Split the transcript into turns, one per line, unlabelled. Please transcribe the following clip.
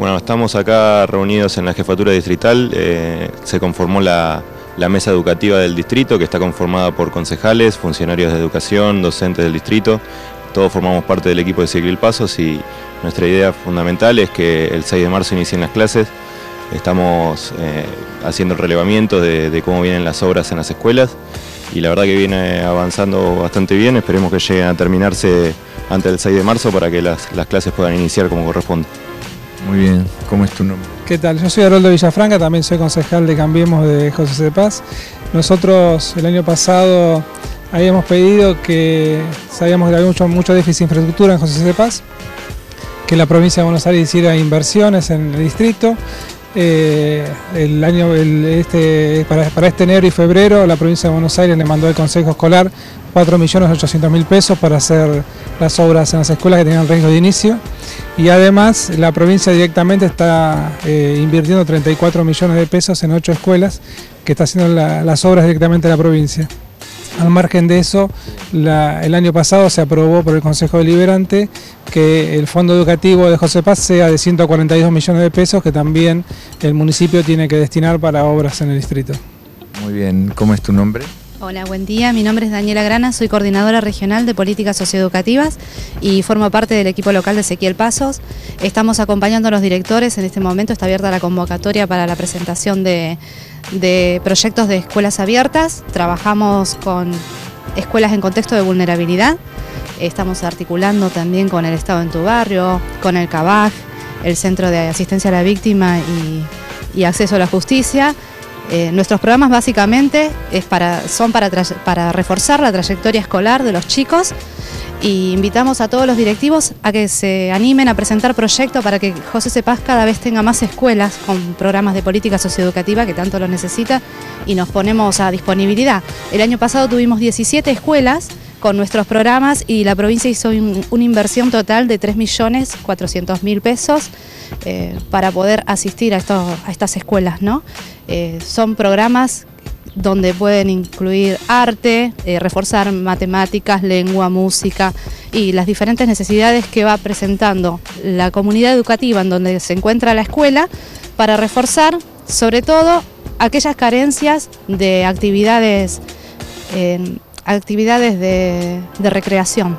Bueno, estamos acá reunidos en la jefatura distrital, eh, se conformó la, mesa educativa del distrito que está conformada por concejales, funcionarios de educación, docentes del distrito, todos formamos parte del equipo de Ciclil Pasos y nuestra idea fundamental es que el 6 de marzo inicien las clases, estamos eh, haciendo el relevamiento de, cómo vienen las obras en las escuelas y la verdad que viene avanzando bastante bien, esperemos que lleguen a terminarse antes del 6 de marzo para que las clases puedan iniciar como corresponde.
Muy bien, ¿cómo es tu nombre?
¿Qué tal? Yo soy Haroldo Villafranca, también soy concejal de Cambiemos de José C. Paz. Nosotros el año pasado habíamos pedido que sabíamos que había mucho, mucho déficit de infraestructura en José C. Paz, que la provincia de Buenos Aires hiciera inversiones en el distrito. Eh, el año, este, para, este enero y febrero la provincia de Buenos Aires le mandó al Consejo Escolar 4.800.000 pesos para hacer las obras en las escuelas que tenían riesgo de inicio y además la provincia directamente está eh, invirtiendo 34 millones de pesos en ocho escuelas que está haciendo las obras directamente en la provincia. Al margen de eso, el año pasado se aprobó por el Consejo Deliberante que el fondo educativo de José Paz sea de 142 millones de pesos que también el municipio tiene que destinar para obras en el distrito.
Muy bien, ¿cómo es tu nombre?
Hola, buen día. Mi nombre es Daniela Grana, soy coordinadora regional de políticas socioeducativas y formo parte del equipo local de Ezequiel Pasos. Estamos acompañando a los directores, en este momento está abierta la convocatoria para la presentación de, proyectos de escuelas abiertas. Trabajamos con escuelas en contexto de vulnerabilidad. Estamos articulando también con el Estado en tu barrio, con el CABAG, el Centro de Asistencia a la Víctima y Acceso a la Justicia eh, nuestros programas básicamente son para, reforzar la trayectoria escolar de los chicos y invitamos a todos los directivos a que se animen a presentar proyectos para que José Cepaz cada vez tenga más escuelas con programas de política socioeducativa que tanto lo necesita y nos ponemos a disponibilidad. El año pasado tuvimos 17 escuelas con nuestros programas y la provincia hizo una inversión total de 3.400.000 pesos eh, para poder asistir a, a estas escuelas. ¿no? Eh, son programas donde pueden incluir arte, eh, reforzar matemáticas, lengua, música y las diferentes necesidades que va presentando la comunidad educativa en donde se encuentra la escuela para reforzar sobre todo aquellas carencias de actividades actividades de, recreación.